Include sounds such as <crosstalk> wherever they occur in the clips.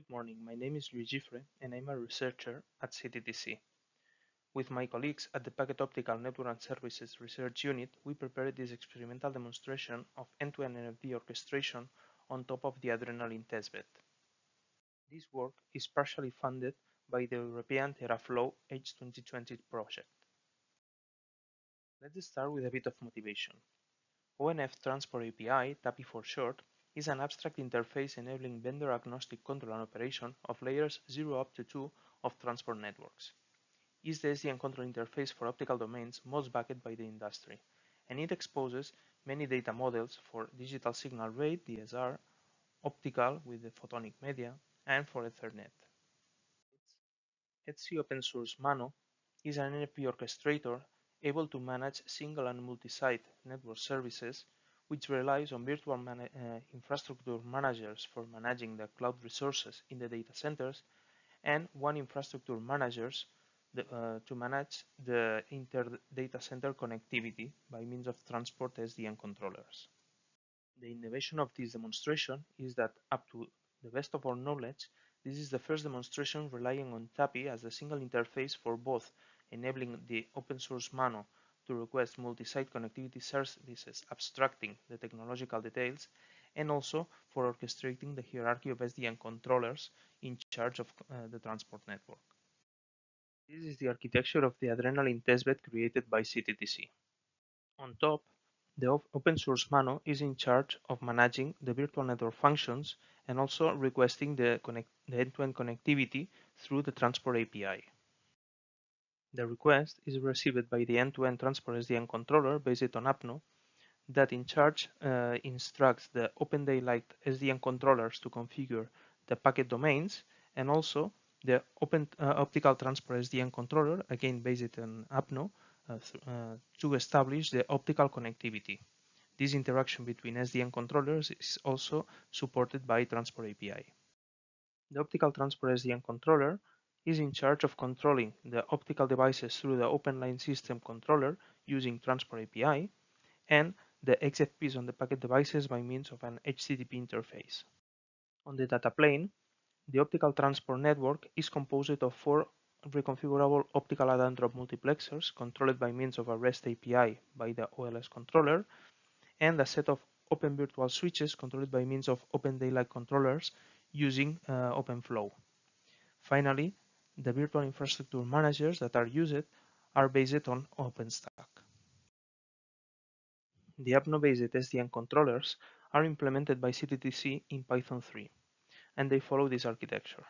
Good morning, my name is Lluís Gifre and I'm a researcher at CTTC. With my colleagues at the Packet Optical Network and Services Research Unit, we prepared this experimental demonstration of end-to-end -end orchestration on top of the Adrenaline testbed. This work is partially funded by the European Teraflow H2020 project. Let's start with a bit of motivation. ONF Transport API, TAPI for short, is an abstract interface enabling vendor-agnostic control and operation of layers 0 up to 2 of transport networks. It is the SDN control interface for optical domains most backed by the industry, and it exposes many data models for digital signal rate, DSR, optical with the photonic media, and for Ethernet. ETSI open source Mano is an NFV orchestrator able to manage single and multi-site network services which relies on virtual man uh, infrastructure managers for managing the cloud resources in the data centers and WAN infrastructure managers the, uh, to manage the inter-data center connectivity by means of transport SDN controllers. The innovation of this demonstration is that up to the best of our knowledge, this is the first demonstration relying on TAPI as a single interface for both enabling the open source Mano to request multi-site connectivity services abstracting the technological details and also for orchestrating the hierarchy of SDN controllers in charge of uh, the transport network. This is the architecture of the Adrenaline testbed created by CTTC. On top, the open source Mano is in charge of managing the virtual network functions and also requesting the end-to-end -end connectivity through the transport API. The request is received by the end-to-end -end transport SDN controller based on ABNO that in charge uh, instructs the Open Daylight SDN controllers to configure the packet domains and also the Open uh, Optical Transport SDN controller, again based on ABNO, uh, uh, to establish the optical connectivity. This interaction between SDN controllers is also supported by Transport API. The Optical Transport SDN controller is in charge of controlling the optical devices through the Open Line System controller using Transport API and the XFPs on the packet devices by means of an HTTP interface. On the data plane, the optical transport network is composed of four reconfigurable optical add and drop multiplexers controlled by means of a REST API by the OLS controller and a set of open virtual switches controlled by means of Open Daylight controllers using uh, OpenFlow. Finally, the virtual infrastructure managers that are used are based on OpenStack. The ABNO-based SDN controllers are implemented by CTTC in Python 3, and they follow this architecture.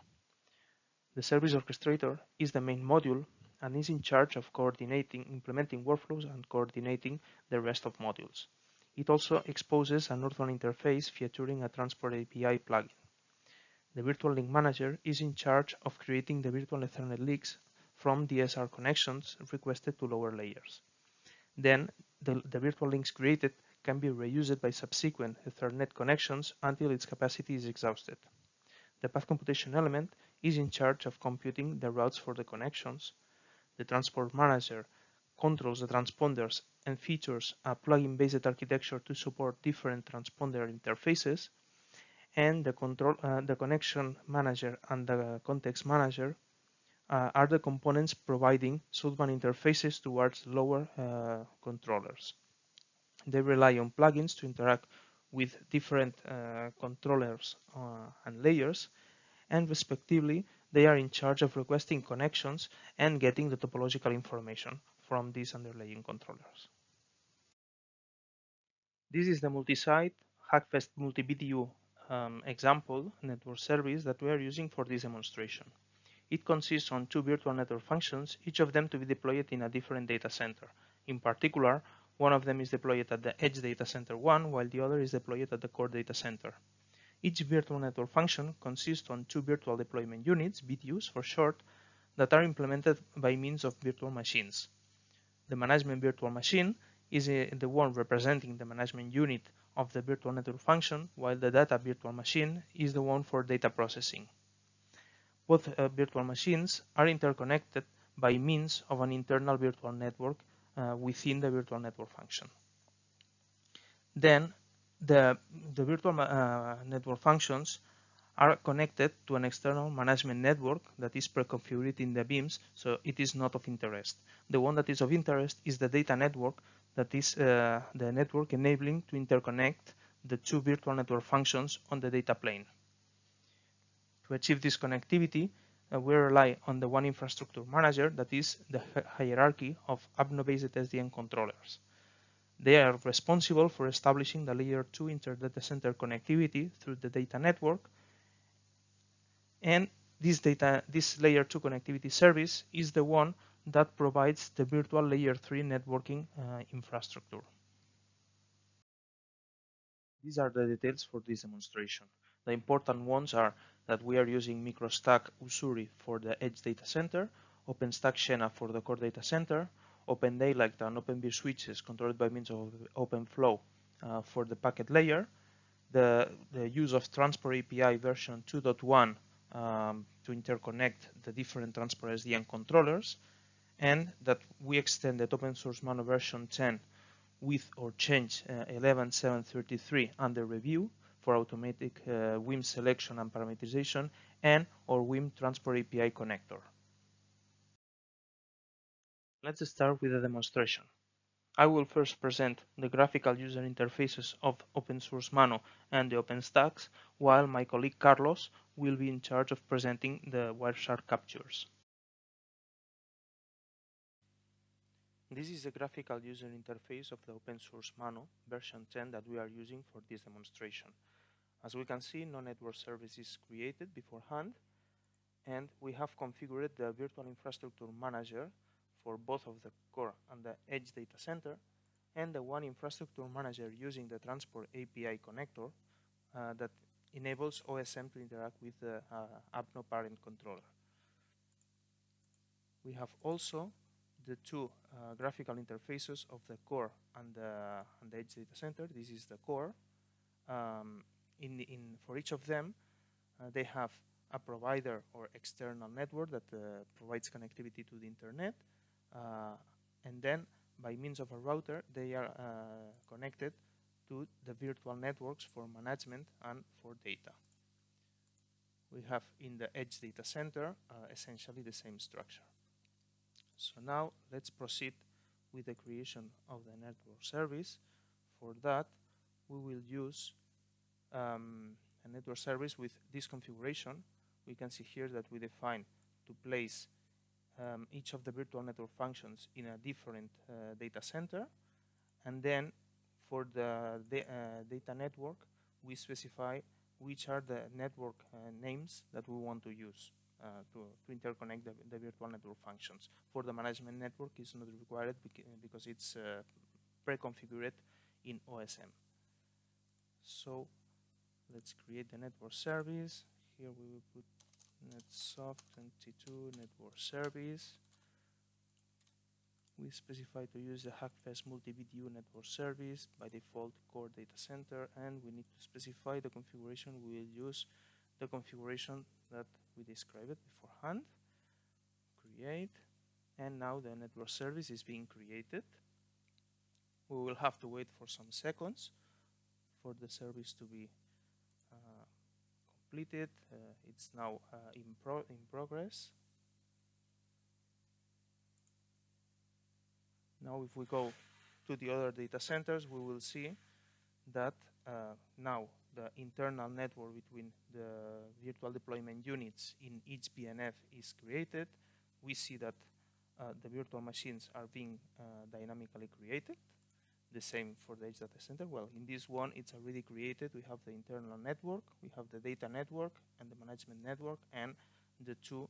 The service orchestrator is the main module and is in charge of coordinating, implementing workflows and coordinating the rest of modules. It also exposes an orthogonal interface featuring a Transport API plugin. The Virtual Link Manager is in charge of creating the virtual Ethernet links from DSR connections requested to lower layers. Then the, the virtual links created can be reused by subsequent Ethernet connections until its capacity is exhausted. The path computation element is in charge of computing the routes for the connections. The transport manager controls the transponders and features a plugin-based architecture to support different transponder interfaces and the control uh, the connection manager and the context manager uh, are the components providing Southbound interfaces towards lower uh, controllers. They rely on plugins to interact with different uh, controllers uh, and layers and respectively they are in charge of requesting connections and getting the topological information from these underlying controllers. This is the multi-site Hackfest multi-VDU um, example network service that we are using for this demonstration. It consists on two virtual network functions, each of them to be deployed in a different data center. In particular, one of them is deployed at the edge data center 1, while the other is deployed at the core data center. Each virtual network function consists on two virtual deployment units, VDUs for short, that are implemented by means of virtual machines. The management virtual machine is uh, the one representing the management unit of the virtual network function, while the data virtual machine is the one for data processing. Both uh, virtual machines are interconnected by means of an internal virtual network uh, within the virtual network function. Then the, the virtual uh, network functions are connected to an external management network that is pre-configured in the VIMs, so it is not of interest. The one that is of interest is the data network that is uh, the network enabling to interconnect the two virtual network functions on the data plane. To achieve this connectivity, uh, we rely on the WAN infrastructure manager that is the hierarchy of ABNO-based SDN controllers. They are responsible for establishing the layer 2 inter-data center connectivity through the data network. And this data, this layer 2 connectivity service is the one that provides the virtual layer 3 networking uh, infrastructure. These are the details for this demonstration. The important ones are that we are using MicroStack Ussuri for the edge data center, OpenStack Xena for the core data center, OpenDaylight and Open vSwitches controlled by means of OpenFlow uh, for the packet layer, the, the use of Transport API version 2.1 um, to interconnect the different Transport SDN controllers, and that we extended open source Mano version 10 with or change uh, 11.733 under review for automatic uh, WIM selection and parameterization and or WIM Transport API connector. Let's start with a demonstration. I will first present the graphical user interfaces of open source Mano and the OpenStacks, while my colleague Carlos will be in charge of presenting the Wireshark captures. This is the graphical user interface of the open source Mano version 10 that we are using for this demonstration. As we can see, no network service is created beforehand, and we have configured the virtual infrastructure manager for both of the core and the edge data center, and the WAN infrastructure manager using the transport API connector uh, that enables OSM to interact with the uh, ABNO parent controller. We have also the two uh, graphical interfaces of the core and the, and the edge data center. This is the core. Um, in, in for each of them, uh, they have a provider or external network that uh, provides connectivity to the internet, uh, and then by means of a router, they are uh, connected to the virtual networks for management and for data. We have in the edge data center uh, essentially the same structure. So now let's proceed with the creation of the network service. For that, we will use um, a network service with this configuration. We can see here that we define to place um, each of the virtual network functions in a different uh, data center. And then for the uh, data network, we specify which are the network uh, names that we want to use. Uh, to, to interconnect the, the, virtual network functions. For the management network, it's not required because it's uh, pre-configured in OSM. So let's create the network service. Here we will put netsoft 22 network service. We specify to use the Hackfest multi-VDU network service by default core data center and we need to specify the configuration we will use the configuration that we described beforehand. Create, and now the network service is being created. We will have to wait for some seconds for the service to be uh, completed. Uh, it's now uh, in, pro in progress. Now if we go to the other data centers, we will see that uh, now the internal network between the virtual deployment units in each VNF is created. We see that uh, the virtual machines are being uh, dynamically created. The same for the edge data center. Well, in this one, it's already created. We have the internal network, we have the data network, and the management network, and the two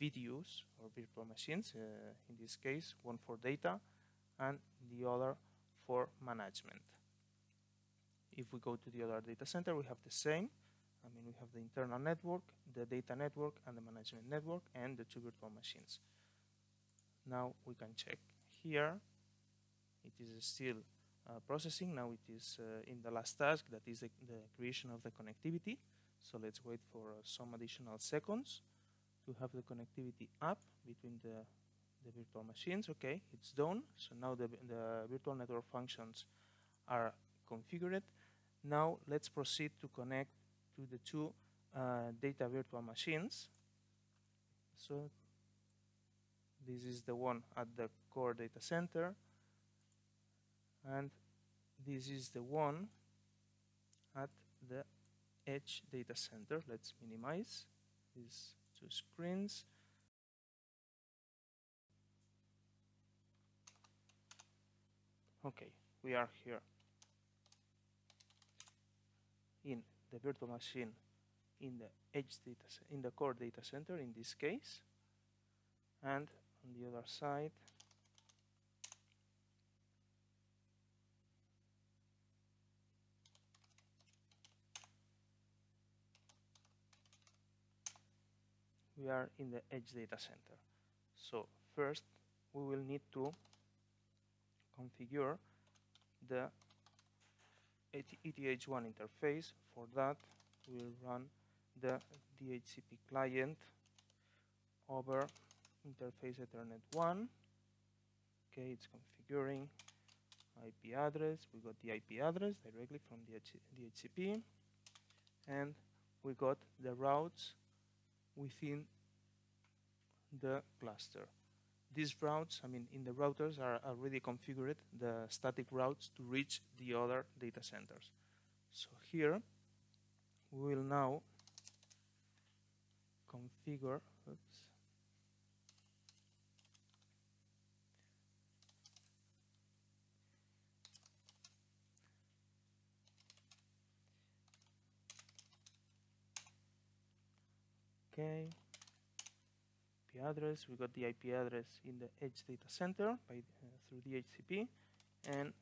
VDUs or virtual machines. Uh, in this case, one for data, and the other for management. If we go to the other data center, we have the same. I mean, we have the internal network, the data network, and the management network, and the two virtual machines. Now we can check here. It is still uh, processing. Now it is uh, in the last task, that is the, the, creation of the connectivity. So let's wait for uh, some additional seconds to have the connectivity up between the, the virtual machines. Okay, it's done. So now the, the virtual network functions are configured. Now let's proceed to connect to the two uh, data virtual machines. So this is the one at the core data center and this is the one at the edge data center. Let's minimize these two screens. Okay, we are here in the virtual machine in the edge data in the core data center in this case. And on the other side we are in the edge data center. So first we will need to configure the ETH1 interface. For that we'll run the DHCP client over interface Ethernet 1 okay it's configuring IP address. We got the IP address directly from the DHCP and we got the routes within the cluster these routes I mean in the routers are already configured the static routes to reach the other data centers. So here we will now configure oops, okay Address. We got the IP address in the edge data center by uh, through DHCP and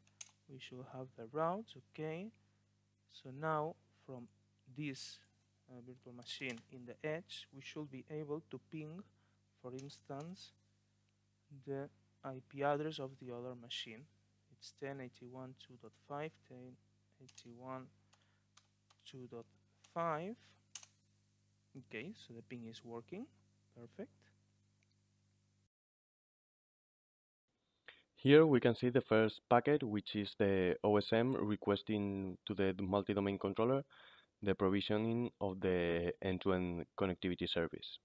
we should have the routes okay? So now from this uh, virtual machine in the edge we should be able to ping for instance the IP address of the other machine. It's 1081.2.5 1081.2.5 okay so the ping is working. Perfect Here we can see the first packet, which is the OSM requesting to the multi-domain controller the provisioning of the end-to-end -end connectivity service.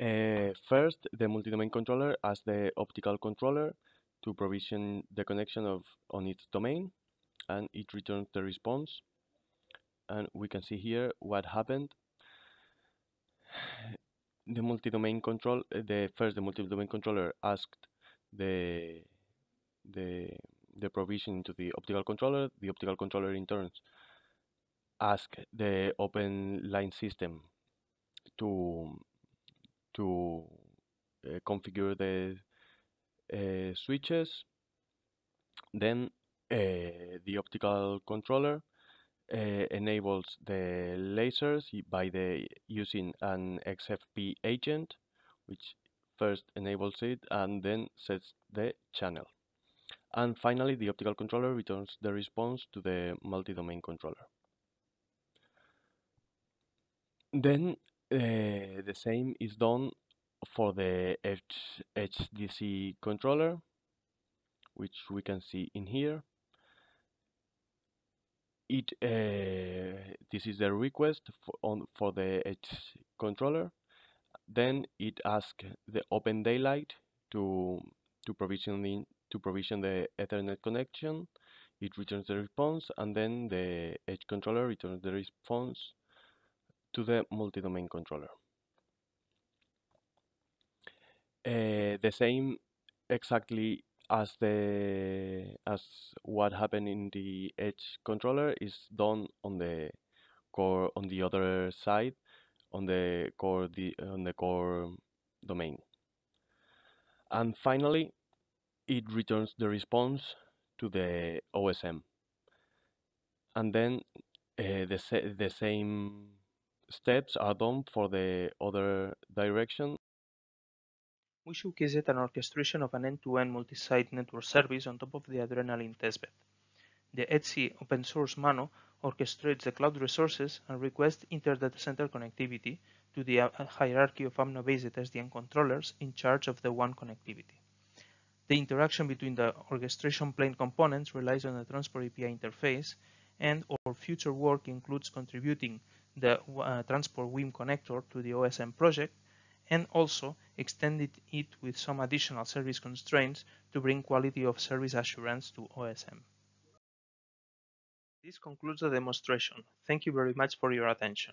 Uh, first, the multi-domain controller asks the optical controller to provision the connection of on its domain, and it returns the response. And we can see here what happened. <sighs> The multi-domain control, the first the multi-domain controller asked the the the provision to the optical controller. The optical controller in turn ask the open line system to to uh, configure the uh, switches. Then uh, the optical controller uh, enables the lasers by the using an XFP agent, which first enables it and then sets the channel. And finally, the optical controller returns the response to the multi-domain controller. Then uh, the same is done for the H HDC controller, which we can see in here. It uh, this is the request for, on for the H controller then it asks the Open Daylight to to provision the, to provision the Ethernet connection. It returns the response, and then the edge controller returns the response to the multi-domain controller. Uh, the same exactly as the as what happened in the edge controller is done on the core on the other side on the core on the core domain. And finally, it returns the response to the OSM. And then uh, the, the same steps are done for the other direction. We showcased an orchestration of an end-to-end multi-site network service on top of the Adrenaline testbed. The ETSI open source Mano orchestrates the cloud resources and requests inter-data center connectivity to the uh, hierarchy of ABNO-based SDN controllers in charge of the WAN connectivity. The interaction between the orchestration plane components relies on the transport API interface and our future work includes contributing the uh, transport WIM connector to the OSM project and also extended it with some additional service constraints to bring quality of service assurance to OSM. This concludes the demonstration. Thank you very much for your attention.